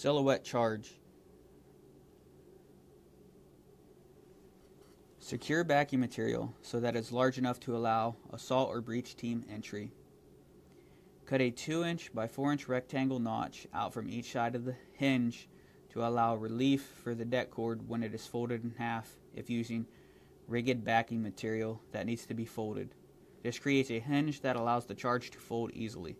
Silhouette charge. Secure backing material so that it's large enough to allow assault or breach team entry. Cut a 2 inch by 4 inch rectangle notch out from each side of the hinge to allow relief for the det cord when it is folded in half if using rigid backing material that needs to be folded. This creates a hinge that allows the charge to fold easily.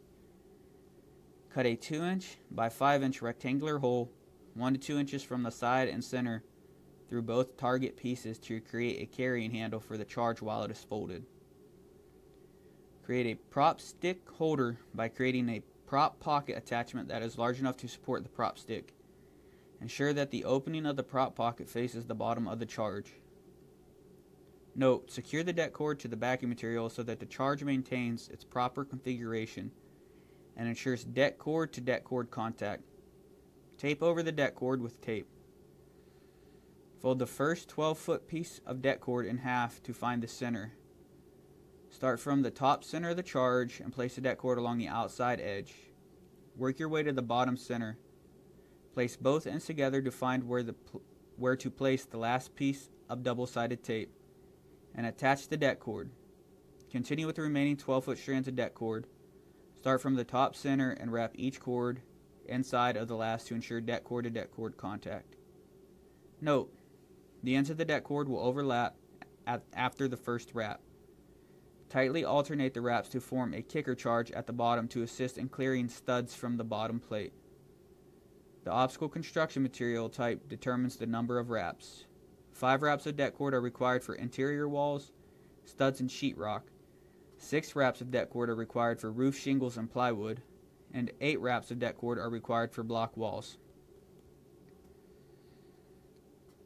Cut a 2 inch by 5 inch rectangular hole 1 to 2 inches from the side and center through both target pieces to create a carrying handle for the charge while it is folded. Create a prop stick holder by creating a prop pocket attachment that is large enough to support the prop stick. Ensure that the opening of the prop pocket faces the bottom of the charge. Note, secure the det cord to the backing material so that the charge maintains its proper configuration and ensures det cord to det cord contact. Tape over the det cord with tape. Fold the first 12 foot piece of det cord in half to find the center. Start from the top center of the charge and place the det cord along the outside edge. Work your way to the bottom center. Place both ends together to find where, the, where to place the last piece of double-sided tape and attach the det cord. Continue with the remaining 12 foot strands of det cord. Start from the top center and wrap each cord inside of the last to ensure det cord to det cord contact. Note, the ends of the det cord will overlap after the first wrap. Tightly alternate the wraps to form a kicker charge at the bottom to assist in clearing studs from the bottom plate. The obstacle construction material type determines the number of wraps. Five wraps of det cord are required for interior walls, studs, and sheetrock. Six wraps of det cord are required for roof shingles and plywood, and eight wraps of det cord are required for block walls.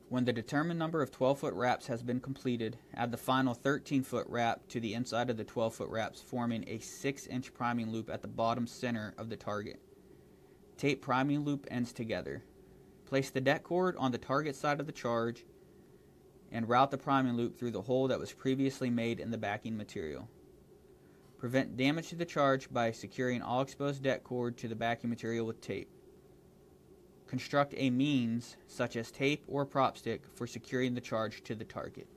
When the determined number of 12 foot wraps has been completed, add the final 13 foot wrap to the inside of the 12 foot wraps, forming a 6 inch priming loop at the bottom center of the target. Tape priming loop ends together. Place the det cord on the target side of the charge and route the priming loop through the hole that was previously made in the backing material. Prevent damage to the charge by securing all exposed det cord to the backing material with tape. Construct a means, such as tape or prop stick, for securing the charge to the target.